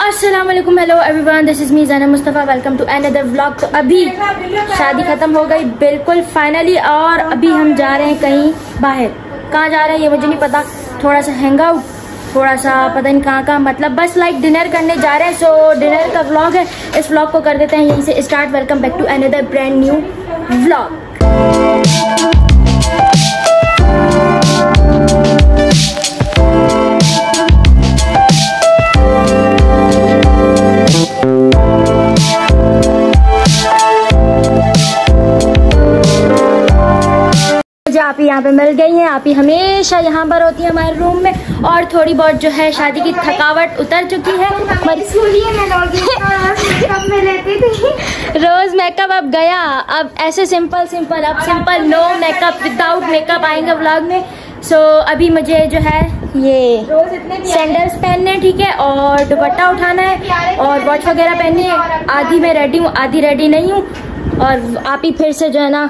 वालेकुम hello everyone this is me Jana Mustafa welcome to another vlog तो अभी शादी खत्म हो गई, बिल्कुल फाइनली और अभी हम जा रहे हैं कहीं बाहर। कहाँ जा रहे हैं ये मुझे नहीं पता। थोड़ा सा हैंग आउट थोड़ा सा पता नहीं कहाँ का मतलब बस लाइक डिनर करने जा रहे हैं। सो डिनर का व्लॉग है, इस व्लॉग को कर देते हैं यहीं से start welcome back to another brand new vlog आप ही यहाँ पे मिल गई हैं आप ही हमेशा यहाँ पर होती है हमारे रूम में। और थोड़ी बहुत जो है शादी की थकावट उतर चुकी है रोज मेकअप अब गया। अब ऐसे सिंपल सिंपल अब simple no makeup without makeup आएँगे ब्लॉग में। सो so, अभी मुझे जो है ये सैंडल्स पहनने हैं, ठीक है और दुपट्टा उठाना है और वॉच वगैरह पहननी है। आधी मैं रेडी हूँ आधी रेडी नहीं हूँ और आप ही फिर से जो है ना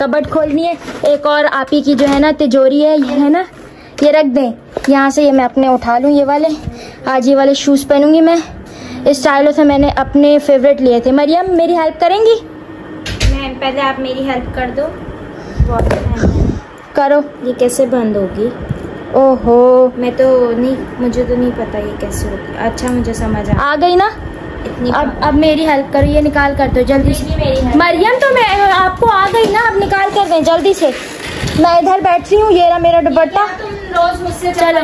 कबर्ड खोलनी है। एक और आप ही की जो है ना तिजोरी है ये है ना ये रख दें। यहाँ से ये मैं अपने उठा लूँ ये वाले। आज ये वाले शूज़ पहनूँगी मैं। इस स्टाइलों से मैंने अपने फेवरेट लिए थे। मरियम मेरी हेल्प करेंगी? मैम पहले आप मेरी हेल्प कर दो। करो। ये कैसे बंद होगी? ओहो। मैं तो नहीं मुझे तो नहीं पता ये कैसे होगी। अच्छा मुझे समझ आ गई ना? इतनी अब अब मेरी हेल्प करो ये निकाल कर दो जल्दी से। मरियम तो मैं आपको आ गई ना अब निकाल कर दें जल्दी से। मैं इधर बैठ रही हूँ ये रहा मेरा दुपट्टा। रोज मुझसे चलो।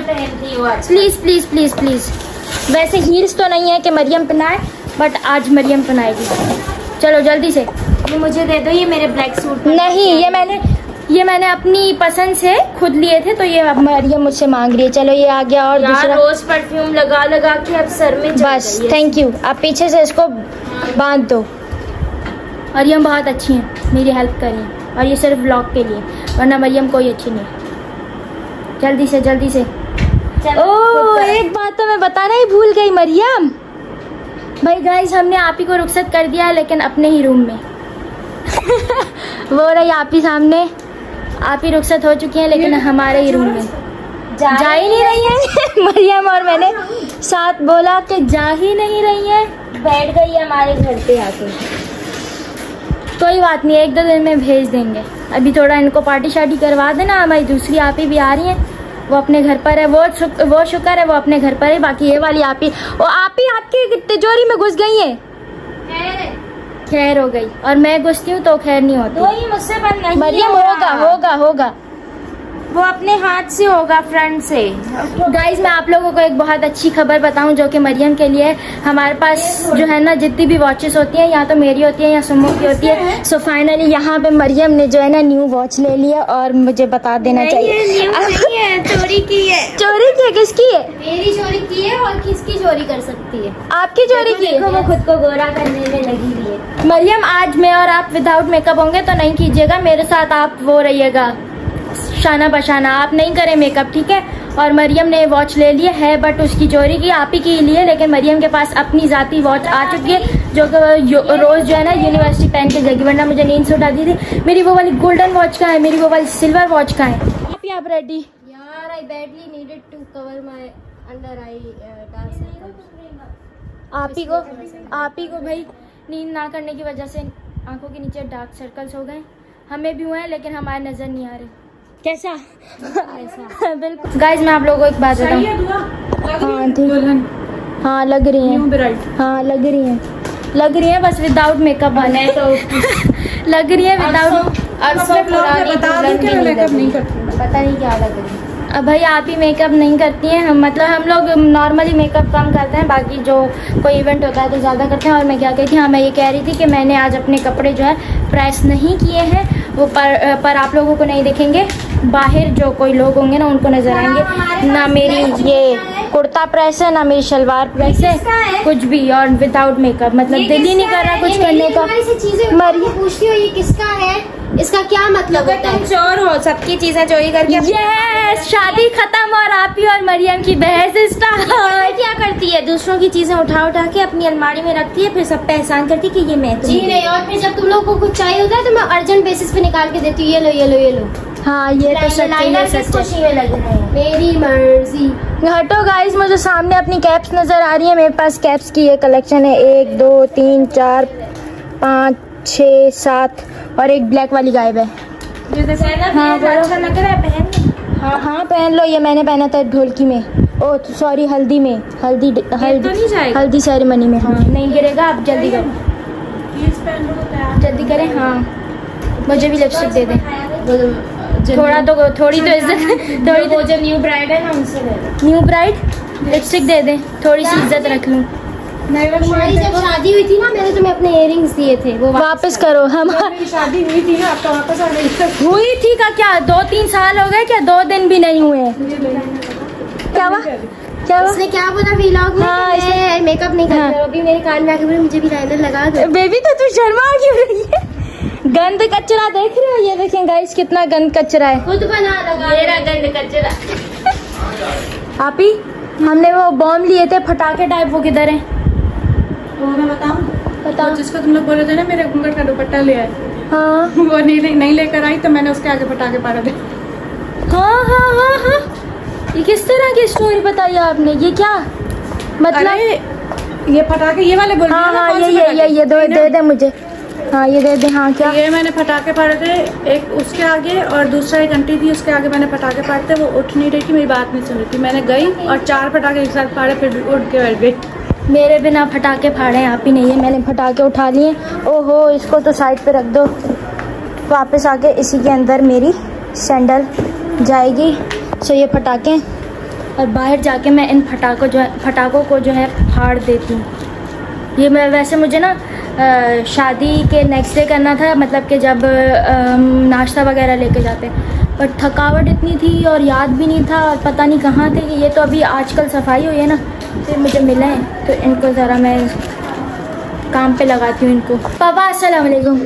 प्लीज़ प्लीज़ प्लीज़ प्लीज़ वैसे हील्स तो नहीं है कि मरियम पहनाए बट आज मरियम पहनाएगी। चलो जल्दी से। ये मुझे दे दो ये मेरे ब्लैक सूट नहीं ये मैंने ये मैंने अपनी पसंद से खुद लिए थे तो ये अब मरियम मुझसे मांग रही है। चलो ये आ गया और यार दूसरा। रोज परफ्यूम लगा लगा के अब सर में बस थैंक यू आप पीछे से इसको बाँध दो। मरियम बहुत अच्छी हैं मेरी हेल्प करिए और ये सिर्फ़ ब्लॉग के लिए वरना मरियम कोई अच्छी नहीं। जल्दी से जल्दी से। ओ एक बात तो मैं बताना ही भूल गई मरियम। भाई गाइस हमने आप ही को रुखसत कर दिया है लेकिन अपने ही रूम में। वो रही आप ही सामने। आप ही रुखसत हो चुकी हैं लेकिन हमारे ही रूम में। जा ही नहीं रही है? मरियम और मैंने साथ बोला कि जा ही नहीं रही है। बैठ गई हमारे घर पे आके। कोई बात नहीं एक दो दिन में भेज देंगे। अभी थोड़ा इनको पार्टी शार्टी करवा देना हमारी दूसरी आप ही भी आ रही हैं। वो अपने घर पर है वो शुक, वो शुक्र है वो अपने घर पर है बाकी ये वाली आप ही वो आप ही आपकी तिजोरी में घुस गई है। खैर हो गई। और मैं घुसती हूँ तो खैर नहीं तो होती मुझसे बंद नहीं होगा होगा होगा। वो अपने हाथ से होगा फ्रंट से। गाइज़ मैं आप लोगों को एक बहुत अच्छी खबर बताऊँ जो कि मरियम के लिए हमारे पास जो है ना जितनी भी वॉचेस होती हैं या तो मेरी होती है या सुमो की होती है। सो फाइनली यहाँ पे मरियम ने जो है ना न्यू वॉच ले लिया और मुझे बता देना चाहिए। है चोरी की है। चोरी की है? किसकी है? मेरी चोरी की है और किसकी चोरी कर सकती है? आपकी चोरी की है? वो खुद को गोरा करने में लगी हुई है। मरियम आज मैं और आप विदाउट मेकअप होंगे तो नहीं कीजिएगा मेरे साथ आप वो रहिएगा। शाना बशाना आप नहीं करें मेकअप ठीक है? और मरियम ने वॉच ले लिया है बट उसकी चोरी की आप ही की लिए लेकिन मरियम के पास अपनी जाती वॉच आ चुकी है जो कि रोज जो है ना यूनिवर्सिटी पहन के जाएगी वरना मुझे नींद से उठा दी थी। मेरी वो वाली गोल्डन वॉच का है? मेरी वो वाली सिल्वर वॉच का है? आप ही आप रेडी यार I badly needed to cover my under eye dark आप ही को आप ही को भाई नींद ना करने की वजह से आँखों के नीचे डार्क सर्कल्स हो गए। हमें भी हुए हैं लेकिन हमारे नज़र नहीं आ रहे। कैसा? बिल्कुल। गाइज़ मैं आप लोगों को एक बात बताऊँ। हाँ ठीक। हाँ लग रही है। हाँ लग रही है। लग रही हैं बस विदाउट मेकअप वाले। तो लग रही है विदाउट। पता नहीं क्या लग रही अब भाई आप ही मेकअप नहीं करती हैं। हम मतलब हम लोग नॉर्मली मेकअप कम करते हैं बाकी जो कोई इवेंट होता है तो ज़्यादा करते हैं। और मैं क्या कहती थी हाँ मैं ये कह रही थी कि मैंने आज अपने कपड़े जो है प्रेस नहीं किए हैं। वो पर पर आप लोगों को नहीं देखेंगे। बाहर जो कोई लोग होंगे ना उनको नज़र आएँगे। ना मेरी ये कुर्ता प्रेस है ना मेरी शलवार प्रेस है। कुछ भी और विदाउट मेकअप मतलब दिल ही नहीं कर रहा कुछ करने का। मरी पूछती हो ये किसका है? इसका क्या मतलब होता है? चोर हो सबकी चीज़ें चोरी करके यस शादी खत्म और आप ही और मरियम की बहस स्टार्ट क्या करती है? दूसरों की चीज़ें उठा उठा के अपनी अलमारी में रखती है फिर सब पहचान करती है कि ये मैं जी नहीं और फिर जब तुम लोग को कुछ चाहिए होता है तो मैं अर्जेंट बेसिस पे निकाल के देती हूँ ये लो ये लो ये लो। हाँ ये तो मेरी मर्ज़ी। हटो गाइस मुझे सामने अपनी कैप्स नज़र आ रही है। मेरे पास कैप्स की ये कलेक्शन है। एक दो तीन चार पाँच छः सात और एक ब्लैक वाली गायब है। हाँ, अच्छा लग रहा है पहन हाँ हाँ पहन लो ये मैंने पहना था ढोलकी में। ओ सॉरी हल्दी में। हल्दी हल्दी नहीं हल्दी सेरेमनी में हाँ। नहीं गिरेगा आप जल्दी करो। तो जल्दी करें हाँ। मुझे भी लिपस्टिक दे दें। थोड़ा तो थोड़ी तो इज़्ज़त थोड़ी वो जो न्यू ब्राइड है ना उनसे न्यू ब्राइड लिपस्टिक दे दें। थोड़ी सी इज़्ज़त रख लूँ। तुम्हारी जब शादी हुई थी ना मैंने तुम्हें अपने इयरिंग्स दिए थे वो वापस करो। हम शादी हुई थी ना तो वापस आ गई। हुई थी का क्या? दो तीन साल हो गए क्या दो दिन भी नहीं हुए? क्या हुआ? क्या इसने क्या बोला व्लॉग में? हाँ, मैं मेकअप नहीं हाँ। करती अभी मेरे कान में आके मुझे भी लाइनर लगा दो। बेबी तो तू शर्मा क्यों रही है? गंद कचरा देख रहे हो? ये देखें गाइस कितना गंद कचरा है। खुद बना लगा मेरा गंद कचरा। आप ही हमने वो बॉम्ब लिए थे फटाके टाइप वो किधर है? तो जिसको तुम लोग बोले थे ना मेरे घूंघट का दुपट्टा ले आए। हाँ। वो नहीं नहीं लेकर आई तो मैंने उसके आगे पटाखे पारे थे। हाँ हाँ हाँ हाँ। ये किस तरह की स्टोरी बताई आपने? ये क्या? मतलब ये पटाखे ये वाले बोल हाँ हाँ ये ये ये ये दो दे दे मुझे। हाँ ये दे दे हाँ क्या? ये मैंने पटाखे पारे थे एक उसके आगे और दूसरा एक आंटी थी उसके आगे मैंने पटाखे पारे थे वो उठ नहीं रही थी मेरी बात नहीं सुन रही थी। मैंने गई और चार पटाखे एक साथ फाड़े फिर उठ के बैठ गई। मेरे बिना फटाके फाड़े, आप ही नहीं है। मैंने फटाके उठा लिए। ओहो, इसको तो साइड पे रख दो। वापस आके इसी के अंदर मेरी सैंडल जाएगी। सो, ये फटाके। और बाहर जाके मैं इन फटाकों जो है, फटाकों को जो है, फाड़ देती हूँ। ये मैं, वैसे मुझे ना शादी के नेक्स्ट डे करना था मतलब कि जब नाश्ता वगैरह लेके जाते। पर थकावट इतनी थी और याद भी नहीं था, और पता नहीं कहाँ थे कि ये तो अभी आजकल सफ़ाई हुई है ना। फिर मुझे मिले हैं तो इनको ज़रा मैं काम पे लगाती हूँ इनको। पापा अस्सलाम वालेकुम।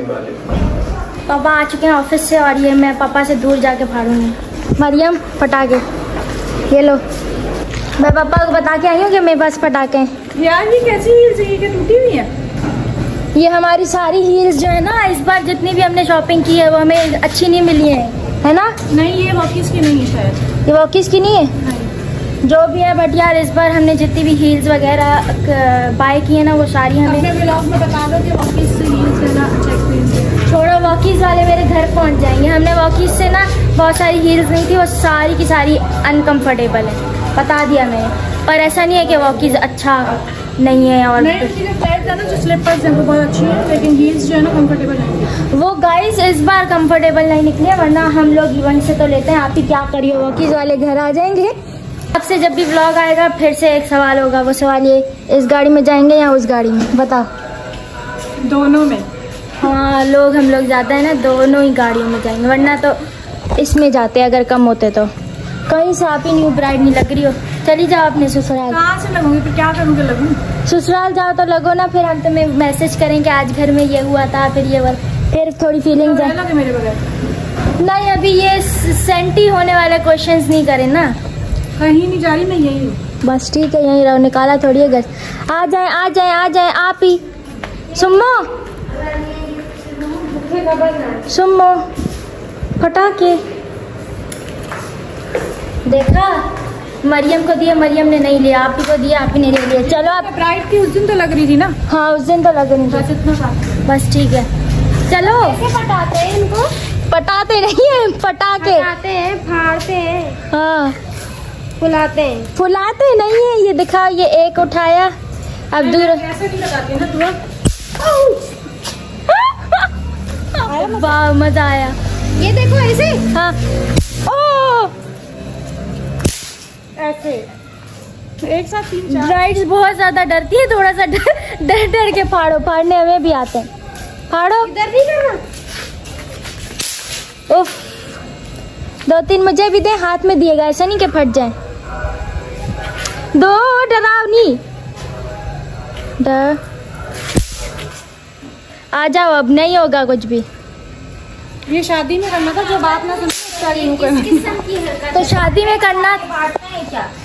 पापा आ चुके हैं ऑफ़िस से और ये मैं पापा से दूर जाके फाड़ूँगी मरियम पटाखे। ये लो। मैं पापा को बता के आई हूँ कि मेरे पास पटाखे हैं। यार ये कैसी हील्स है? ये टूटी हुई है? ये हमारी सारी हील्स जो है ना इस बार जितनी भी हमने शॉपिंग की है वो हमें अच्छी नहीं मिली है। है ना? नहीं ये वॉकिस की नहीं है शायद। ये वॉकिस की नहीं है। जो भी है बट यार इस बार हमने जितनी भी हील्स वगैरह बाय की है ना वो सारी हमें ब्लॉग में बता दो कि वॉकिस से हील्स ना चेक छोड़ो वॉकीज वाले मेरे घर पहुँच जाएँगे। हमने वॉकीज से ना बहुत सारी हील्स नहीं थी वो सारी की सारी अनकंफर्टेबल है। बता दिया मैंने। पर ऐसा नहीं है कि वॉकीज अच्छा नहीं है और स्लीपर्स हैं वो बहुत अच्छी है लेकिन हील्स जो है ना कंफर्टेबल वो गाइस इस बार कंफर्टेबल नहीं निकले वरना हम लोग इवन से तो लेते हैं। आप ही क्या करिए वॉकीज वाले घर आ जाएँगे। आपसे जब भी ब्लॉग आएगा फिर से एक सवाल होगा वो सवाल ये इस गाड़ी में जाएँगे या उस गाड़ी में? बताओ। दोनों में। हाँ लोग हम लोग जाते हैं ना दोनों ही गाड़ियों में जाएँगे वरना तो इसमें जाते अगर कम होते तो। कहीं से आप ही न्यू ब्राइड नहीं लग रही हो। चली जाओ अपने ससुराल। कहाँ से लगूँगी? फिर क्या करूँगी लगूँ? ससुराल जाओ तो लगो ना फिर हम तुम्हें मैसेज करें कि आज घर में ये हुआ था फिर ये हुआ। फिर थोड़ी फीलिंग मेरे बगैर। नहीं अभी ये सेंटी होने वाले क्वेश्चंस नहीं करें ना। कहीं नहीं जा रही मैं यही हूँ। बस ठीक है यहीं रहो निकाला थोड़ी है घर आ जाए आ जाए आ जाए आप ही। सुम्मो। सुम्मो। पटाखे। देखा? मरियम को दिया मरियम ने नहीं लिया आप ही को दिया आप ही ने ले लिया। चलो आप। ब्राइड की उस दिन तो लग रही थी ना? हाँ उस दिन तो लग रही बस थी। इतना बस ठीक है। चलो। पटाते हैं इनको? पटाते नहीं है पटाखे। पटाते हैं फाड़ते हैं। हाँ। फुलाते हैं। फुलाते नहीं है ये दिखाओ ये एक उठाया। अब दूर वाह मज़ा आया। ये देखो ऐसे? हाँ। ओ! ऐसे। एक साथ तीन ब्राइड्स बहुत ज़्यादा डरती है थोड़ा सा डर डर डर के फाड़ो फाड़ने हमें भी आते हैं। फाड़ो। इधर नहीं करना उफ। दो तीन मुझे भी दे हाथ में दिएगा ऐसा नहीं कि फट जाए। दो डराव नहीं डर आ जाओ अब नहीं होगा कुछ भी। ये शादी में करना था जो बात ना सुन करना। किस्म की हरकत तो शादी में करना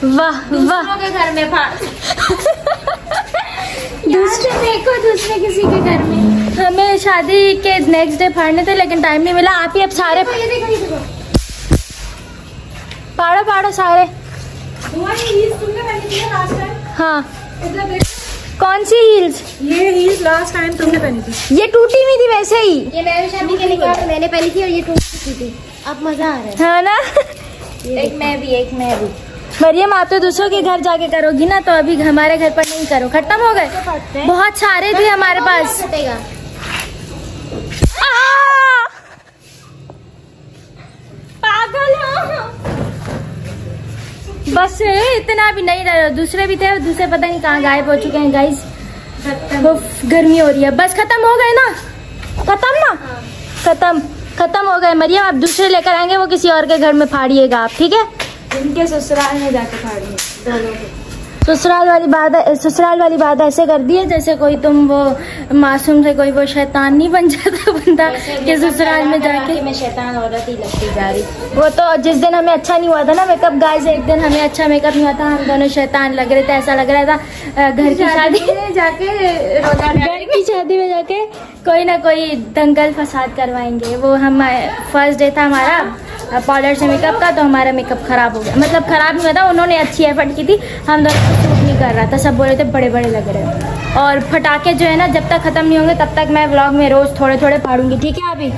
वाह वाह। के घर में फाड़ दूसरे देखो दूसरे किसी के घर में। हमें शादी के नेक्स्ट डे फाड़ने थे लेकिन टाइम नहीं मिला। आप ही अब सारे पाड़ो पाड़ो सारे। हाँ कौन सी हील्स ये हील्स लास्ट टाइम तुमने पहनी थी। ये टूटी हुई थी वैसे ही। ये मेरी शादी के निकाल मैंने पहली थी और ये टूट चुकी थी। अब मज़ा आ रहा है। हाँ ना? एक मैं भी एक मैं भी। मरियम आप तो दूसरों के घर जाके करोगी ना तो अभी हमारे घर पर नहीं करो। खत्म हो गए। बहुत सारे थे हमारे पास। पागल हो। बस इतना भी नहीं रहा, दूसरे भी थे, दूसरे पता नहीं कहाँ गायब हो चुके हैं गाइस गर्मी हो रही है। बस खत्म हो गए ना? खत्म ना? खत्म। खत्म हो गए। मरियम, आप दूसरे लेकर आएँगे, वो किसी और के घर में फाड़िएगा आप, ठीक है? इनके ससुराल में जाके फाड़िए, दोनों ससुराल वाली बात ससुराल वाली बात ऐसे कर दी है जैसे कोई तुम वो मासूम से कोई वो शैतान नहीं बन जाता बंदा कि ससुराल में जाके। मैं शैतान औरत ही लगती जा रही। वो तो जिस दिन हमें अच्छा नहीं हुआ था ना मेकअप गाइस एक दिन हमें अच्छा मेकअप नहीं हुआ था हम दोनों शैतान लग रहे थे ऐसा लग रहा था घर की शादी। में जाके घर की शादी में जाके कोई ना कोई दंगल फसाद करवाएँगे। वो हम फ़र्स्ट डे था हमारा। पार्लर से मेकअप का तो हमारा मेकअप खराब हो गया। मतलब खराब नहीं था, उन्होंने अच्छी एफर्ट की थी। हम दोनों को सूट नहीं कर रहा था, सब बोल रहे थे बड़े बड़े लग रहे हो। और फटाके जो है ना, जब तक खत्म नहीं होंगे, तब तक मैं व्लॉग में रोज थोड़े थोड़े फाड़ूँगी ठीक है अभी?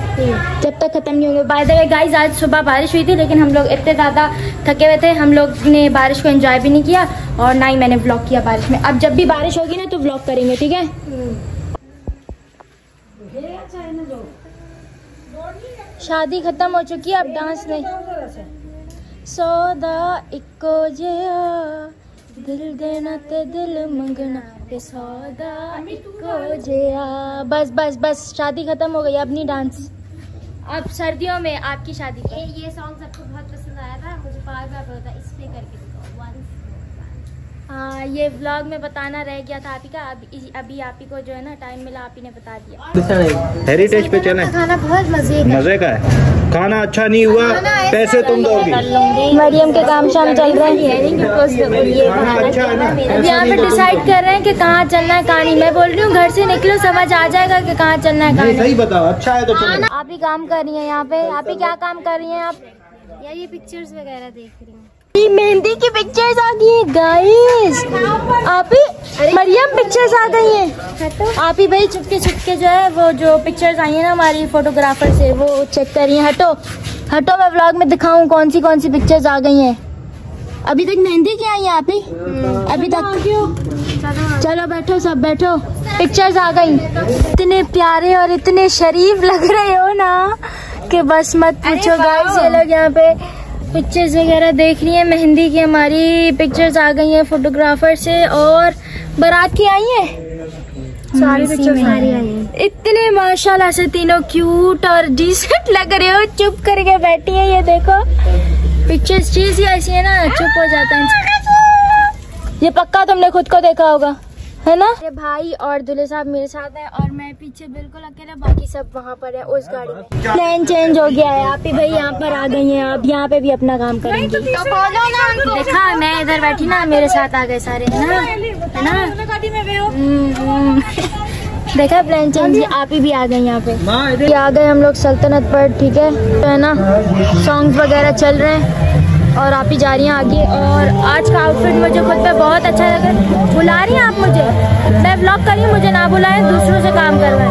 जब तक खत्म नहीं होंगे। बाय द वे गाइस आज सुबह बारिश हुई थी, लेकिन हम लोग इतने ज़्यादा थके हुए थे, हम लोग ने बारिश को एंजॉय भी नहीं किया, और ना ही मैंने व्लॉग किया बारिश में। अब जब भी बारिश होगी ना तो व्लॉग करेंगे, ठीक है? शादी खत्म हो चुकी है अब डांस नहीं। सौदा इको जया दिल देना ते दिल मंगना ये सौदा इको जया। बस बस बस शादी खत्म हो गई अब नहीं डांस अब सर्दियों में आपकी शादी ये ये सॉन्ग सबको बहुत पसंद आया था मुझे बार बार बोला था इसलिए करके। हाँ ये व्लॉग में बताना रह गया था आप ही का अभी अभी आप ही को जो है ना टाइम मिला आप ही ने बता दिया। हेरिटेज पे चले। खाना बहुत मज़े का मज़े का है। खाना अच्छा नहीं हुआ पैसे तुम दोगी। मरियम के काम शाम चल रहे हैं। अच्छा है यहाँ पे डिसाइड कर रहे हैं कि कहाँ चलना है कहाँ नहीं मैं बोल रही हूँ घर से निकलो समझ आ जाएगा कि कहाँ चलना है कहाँ सही बताओ अच्छा है तो आप ही काम कर रही हैं यहाँ पे। आप ही क्या काम कर रही हैं आप? यार ये पिक्चर्स वगैरह देख रही हूँ। मेहंदी की पिक्चर्स आ गई है गाइस आप ही मरियम पिक्चर्स आ गई हैं. आप ही भाई चुपके चुपके जो है वो जो पिक्चर्स आई हैं ना हमारी फोटोग्राफर से वो चेक कर रही हैं. हटो हटो मैं व्लॉग में दिखाऊँ कौन सी कौन सी पिक्चर्स आ गई हैं. अभी तक मेहंदी की आई हैं आप ही? अभी तक. चलो बैठो सब बैठो. पिक्चर्स आ गई. इतने प्यारे और इतने शरीफ लग रहे हो ना कि बस मत पूछो गाइस ये लोग यहाँ पे पिक्चर्स वगैरह देख रही है। मेहंदी की हमारी पिक्चर्स आ गई हैं फोटोग्राफर से और बारात की आई है? सारी पिक्चर्स सारी आई इतने माशाल्लाह से तीनों क्यूट और डिसेंट लग रहे हो। चुप करके बैठी है ये देखो। पिक्चर्स चीज़ ही ऐसी है ना चुप हो जाता है। ये पक्का तुमने खुद को देखा होगा। है ना? मेरे भाई और दूल्हे साहब मेरे साथ है और मैं पीछे बिल्कुल अकेला बाकी सब वहाँ पर है उस गाड़ी में। प्लान चेंज हो गया है आप ही भाई यहाँ पर आ गई हैं अब यहाँ पे भी अपना काम करेंगी। देखा मैं इधर बैठी ना मेरे साथ आ गए सारे है ना? है ना? हम्म, हम्म। देखा प्लान चेंज आप ही भी आ गए यहाँ पे। आ गए हम लोग सल्तनत पर ठीक है? तो है ना? सॉन्ग्स वगैरह चल रहे हैं और आप ही जा रही हैं आगे। और आज का आउटफिट मुझे खुद पे बहुत अच्छा लग। रहा है बुला रही हैं आप मुझे? मैं ब्लॉग कर रही हूँ मुझे ना बुलाएँ दूसरों से काम करवाएँ।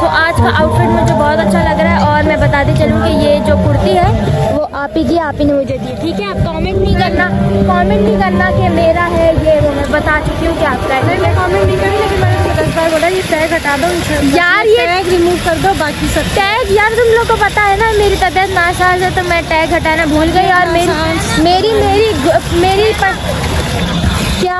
सो आज का आउटफिट मुझे बहुत अच्छा लग रहा है और मैं बताती चलूँ कि ये जो कुर्ती है वो आप ही की आप ही ने मुझे दी। ठीक है आप कमेंट नहीं करना कमेंट नहीं करना कि मेरा है ये वो मैं बता चुकी हूँ कि आपका है। मैं कमेंट नहीं करी लेकिन मैंने बार बोला ये टैग हटा दो यार ये टैग रिमूव कर दो बाकी सब टैग यार तुम लोग को पता है ना मेरी तबीयत नासाज है तो मैं टैग हटाना भूल गई और मेरी मेरी मेरी मेरी पर... क्या?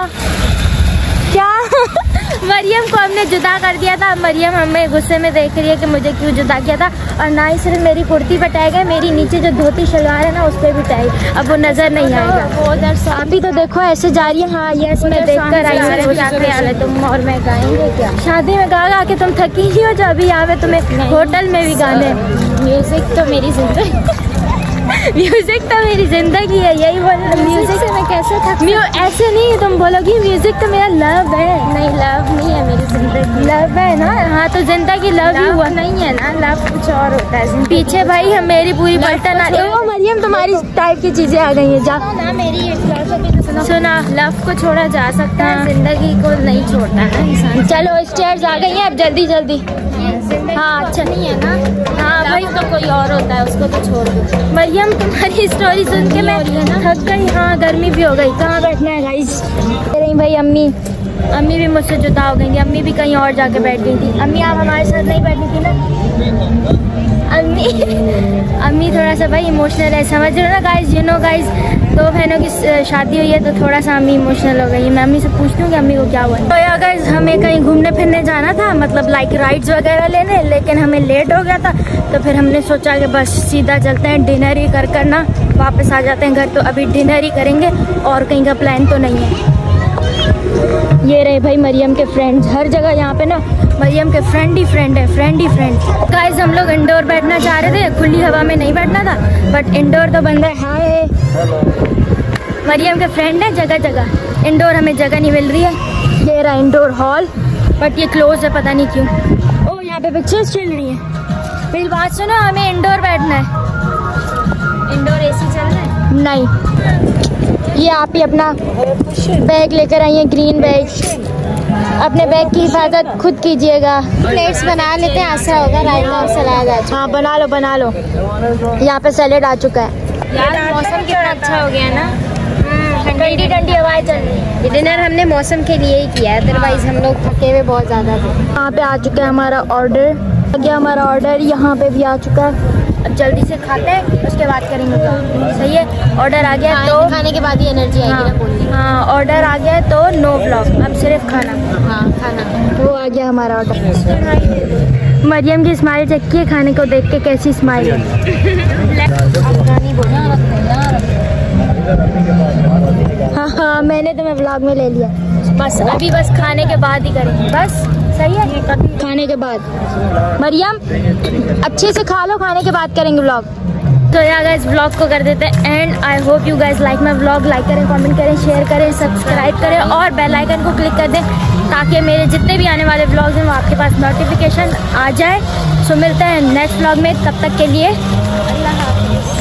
मरियम को हमने जुदा कर दिया था। मरियम हमें गुस्से में देख रही है कि मुझे क्यों जुदा किया था। और ना ही सिर्फ़ मेरी कुर्ती पर गई मेरी नीचे जो धोती शलवार है ना उस पर भी टैग अब वो नज़र नहीं आएगा। अभी तो देखो ऐसे जा रही है। हाँ यस मैं देख कर आई तुम और मैं गाएँगे क्या? शादी में गा गा के तुम थकी ही हो जो अभी यहाँ पे तुम्हें होटल में भी गाने। म्यूज़िक तो मेरी ज़िंदगी म्यूज़िक तो मेरी ज़िंदगी है यही बोल म्यूज़िक से मैं कैसे थक म्यू ऐसे नहीं तुम बोलोगी म्यूज़िक तो मेरा लव है। नहीं लव नहीं है मेरी ज़िंदगी। लव है ना? हाँ तो ज़िंदगी लव ही हुआ। नहीं है ना? लव कुछ और होता है पीछे भाई हम मेरी पूरी पलटन आ रही है। मरियम तुम्हारी टाइप की चीज़ें आ गई है जा। ना मेरी सुनो। लव को छोड़ा जा सकता है। हाँ। ज़िंदगी को नहीं छोड़ता ना इंसान। चलो स्टेयर्स आ गई है अब जल्दी जल्दी। हाँ अच्छा। नहीं है ना। हाँ भाई तो कोई और होता है उसको तो छोड़ दो। मरियम तुम्हारी स्टोरी सुन के मैं हो है? थक गई। हाँ गर्मी भी हो गई। कहाँ बैठना है गाइस रही भाई अम्मी। अम्मी भी मुझसे जुदा हो गई थी। अम्मी भी कहीं और जाके बैठ गई थी। अम्मी आप हमारे साथ नहीं बैठी थी ना? अम्मी अम्मी थोड़ा सा भाई इमोशनल है समझ रहे हो ना गाइस यू नो गाइस दो बहनों की शादी हुई है तो थोड़ा सा अम्मी इमोशनल हो गई है। मैं अम्मी से पूछती हूँ कि अम्मी को क्या हुआ तो अगर हमें कहीं घूमने फिरने जाना था मतलब लाइक राइड्स वगैरह लेने, लेकिन हमें लेट हो गया था तो फिर हमने सोचा कि बस सीधा चलते हैं डिनर ही कर करना, वापस आ जाते हैं घर तो अभी डिनर ही करेंगे, और कहीं का प्लान तो नहीं है। ये रहे भाई मरियम के फ्रेंड्स हर जगह यहाँ पे ना, मरियम के फ्रेंड ही फ्रेंड है फ्रेंड ही फ्रेंड गाइस हम लोग इंडोर बैठना चाह रहे थे, खुली हवा में नहीं बैठना था बट इंडोर तो बंदा है मरियम के फ्रेंड है जगह जगह। इंडोर हमें जगह नहीं मिल रही है। ये रहा इंडोर हॉल बट ये क्लोज है पता नहीं क्यों। ओ यहाँ पे पिक्चर्स चल रही है। मेरी बात सुनो हमें इंडोर बैठना है। इंडोर एसी चल रहा है? नहीं। ये आप ही अपना बैग लेकर आई हैं ग्रीन बैग अपने बैग की हिफाजत खुद कीजिएगा। प्लेट्स बना लेते हैं आसरा होगा रायता और सलाद आज हाँ। बना लो बना लो। यहाँ पे सैलेड आ चुका है। यार मौसम कितना अच्छा हो गया ना। ठंडी ठंडी हवाएँ चल रही है। ये डिनर हमने मौसम के लिए ही किया है अदरवाइज़ हम लोग थके हुए बहुत ज़्यादा थे। यहाँ पे आ चुका है हमारा ऑर्डर आ गया हमारा ऑर्डर यहाँ पे भी आ चुका है। अब जल्दी से खाते हैं उसके बाद करेंगे तो सही है? ऑर्डर आ गया तो खाने- के बाद ही एनर्जी आएगी हाँ। हाँ ऑर्डर आ गया तो नो ब्लॉग अब सिर्फ़ खाना। हाँ खाना। वो आ गया हमारा ऑर्डर मरियम की स्माइल चेक किए खाने को देख के कैसी स्माइल है। हाँ हाँ मैंने तुम्हें ब्लॉग में ले लिया। बस, अभी बस खाने के बाद ही करेंगे। बस, सही है? खाने के बाद। मरियम, अच्छे से खा लो, खाने के बाद करेंगे ब्लॉग तो यार गाइस ब्लॉग को कर देते हैं and I hope you guys like my blog like करें कमेंट करें शेयर करें सब्सक्राइब करें और बेल आइकन को क्लिक कर दें ताकि मेरे जितने भी आने वाले व्लॉग्स हैं, वो आपके पास नोटिफिकेशन आ जाए। सो मिलते हैं नेक्स्ट ब्लॉग में। तब तक के लिए